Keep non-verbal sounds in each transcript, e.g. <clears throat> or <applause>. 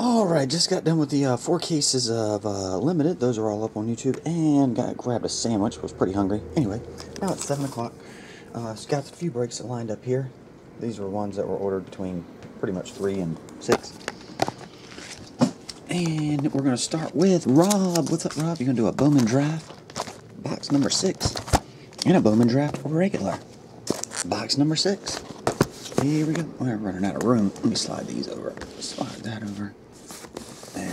Alright, just got done with the uh, four cases of uh, Limited. Those are all up on YouTube. And got grabbed a sandwich. Was pretty hungry. Anyway, now it's 7 o'clock. Uh, got a few breaks lined up here. These were ones that were ordered between pretty much 3 and 6. And we're going to start with Rob. What's up, Rob? You're going to do a Bowman Draft. Box number 6. And a Bowman Draft regular. Box number 6. Here we go. We're running out of room. Let me slide these over. Slide that over.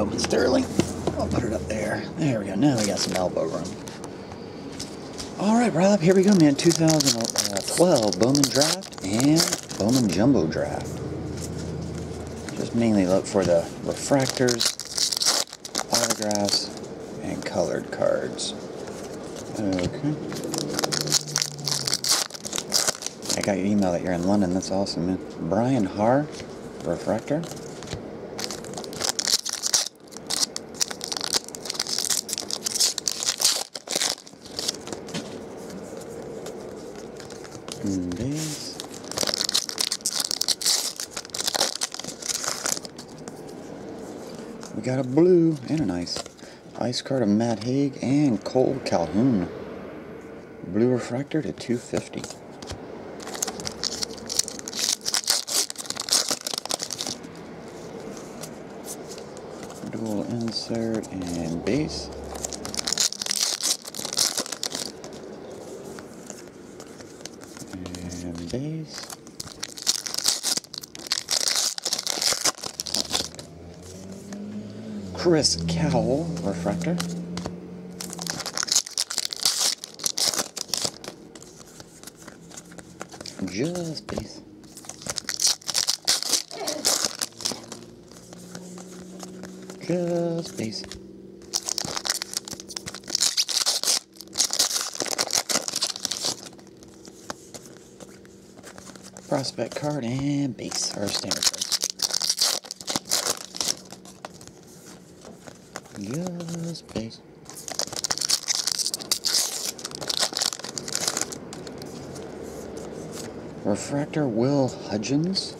Bowman Sterling. I'll put it up there. There we go. Now we got some elbow room. Alright, Rob, here we go, man. 2012 Bowman Draft and Bowman Jumbo Draft. Just mainly look for the refractors, autographs, and colored cards. Okay. I got your email that you're in London. That's awesome, man. Brian Har, refractor. We got a blue and a nice ice card of Matt Hague and Cole Calhoun. Blue refractor to 250. dual insert and base. Base. Chris Cowell, refractor. Just base. Just base. Prospect card and base, or standard card. Just base. Refractor Will Hudgens.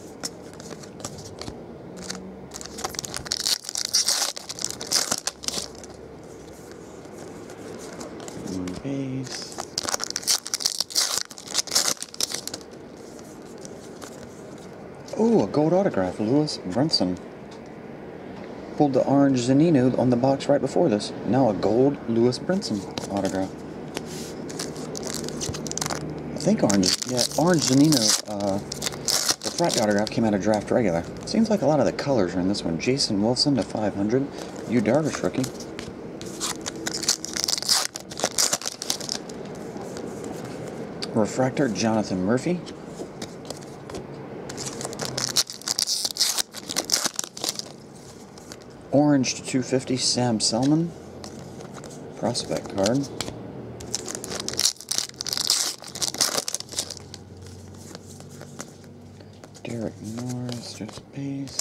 Base. Oh, a gold autograph, Lewis Brinson. Pulled the orange Zunino on the box right before this. Now a gold Lewis Brinson autograph. I think orange, yeah, orange Zunino, uh, the front autograph came out of draft regular. Seems like a lot of the colors are in this one. Jason Wilson to 500. Yu Darvish rookie. Refractor, Jonathan Murphy. Orange to 250, Sam Selman. Prospect card. Derek Norris, just base.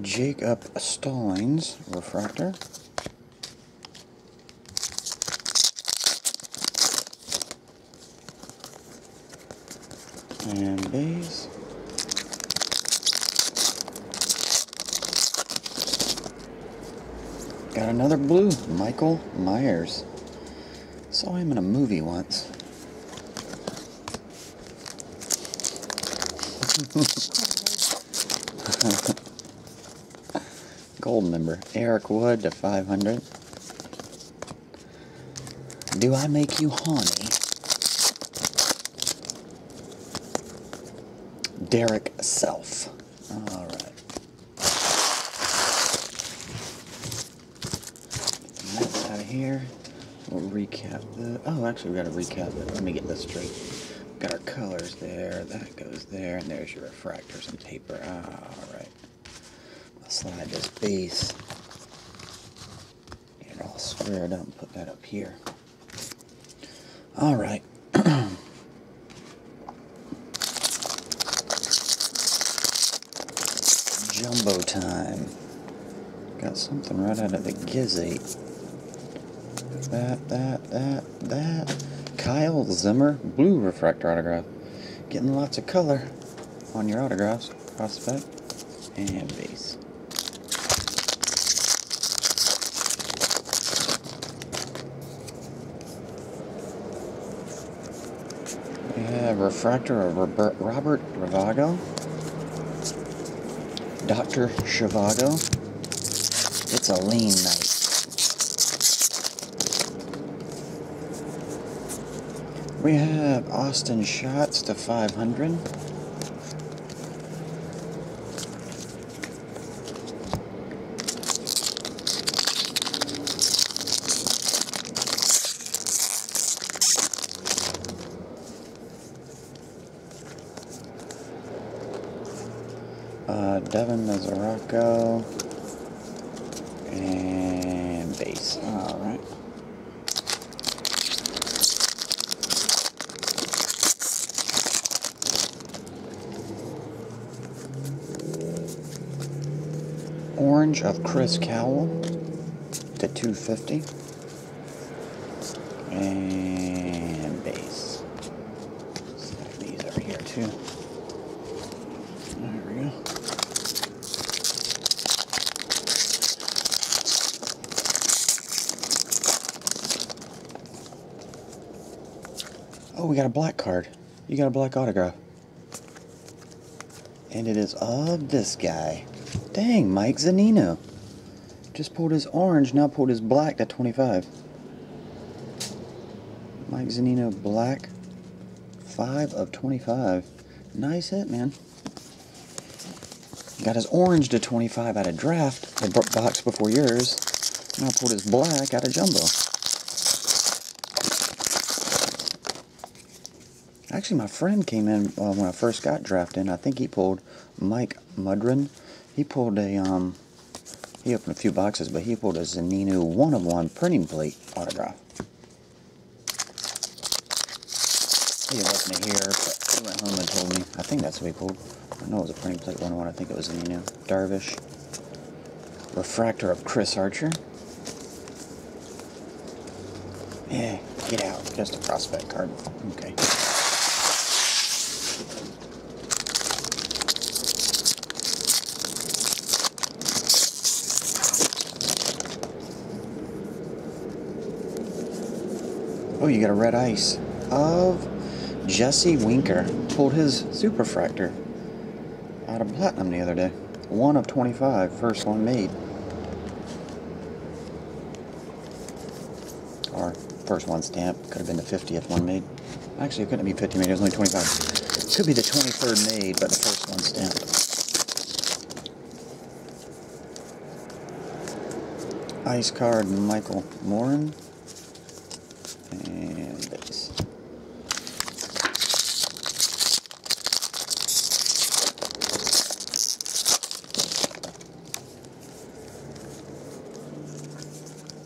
Jacob Stallings, refractor. And base. Got another blue, Michael Myers. Saw him in a movie once. <laughs> Gold member, Eric Wood to 500. Do I make you horny? Derek Self. Alright. Here. We'll recap the. Oh, actually, we got to recap it. Let me get this straight. Got our colors there. That goes there, and there's your refractors and paper. Ah, all right. I'll slide this base. And I'll square it up and put that up here. All right. <clears throat> Jumbo time. Got something right out of the Gizate. That, that, that, that. Kyle Zimmer, blue refractor autograph. Getting lots of color on your autographs. Prospect and base. We have refractor of Robert, Ravago. Dr. Shivago. It's a lean night. We have Austin Schotts to 500. Uh, Devin Mesoraco and base. All right. Orange of Chris Cowell to 250 and base. Stack these over here too. There we go. Oh, we got a black card. You got a black autograph. And it is of this guy. Dang, Mike Zunino. Just pulled his orange, now pulled his black to 25. Mike Zunino black. 5 of 25. Nice hit, man. Got his orange to 25 out of draft, the box before yours. Now pulled his black out of jumbo. Actually, my friend came in uh, when I first got drafted. I think he pulled Mike Mudrin. He pulled a, um, he opened a few boxes, but he pulled a Zunino one of one printing plate autograph. He wasn't here, but he went home and told me. I think that's what he pulled. I know it was a printing plate one of one. I think it was Zunino. Darvish. Refractor of Chris Archer. Yeah, get out. Just a prospect card. Okay. Oh, you got a red ice of Jesse Winker. Pulled his superfractor out of platinum the other day. One of 25, first one made. Or first one stamped. Could have been the 50th one made. Actually, it couldn't be 50 made, it was only 25. Could be the 23rd made, but the first one stamped. Ice card Michael Morin. And base.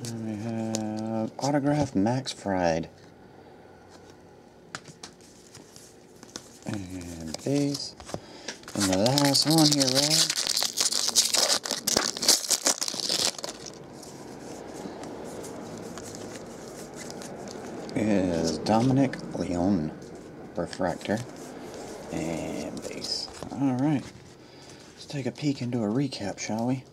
And we have autograph Max Fried. And base. And the last one here, Red. is Dominic Leone refractor and base. All right, let's take a peek into a recap, shall we?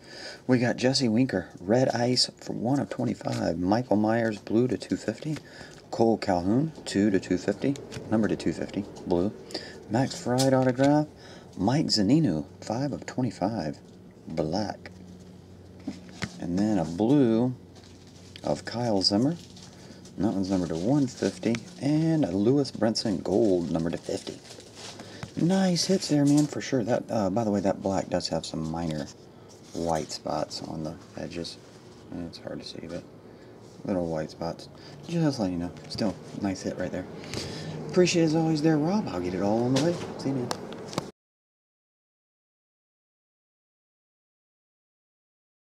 We got Jesse Winker, red ice for one of 25. Michael Myers, blue to 250. Cole Calhoun, 2 to 250. Number to 250, blue. Max Fried autograph. Mike Zunino, 5 of 25, black. And then a blue of Kyle Zimmer. That one's numbered to 150. And a Lewis Brinson Gold, number to 50. Nice hits there, man, for sure. That, uh, By the way, that black does have some minor white spots on the edges. And it's hard to see, but little white spots. Just letting you know. Still, nice hit right there. Appreciate as always there, Rob. I'll get it all on the way. See you, man.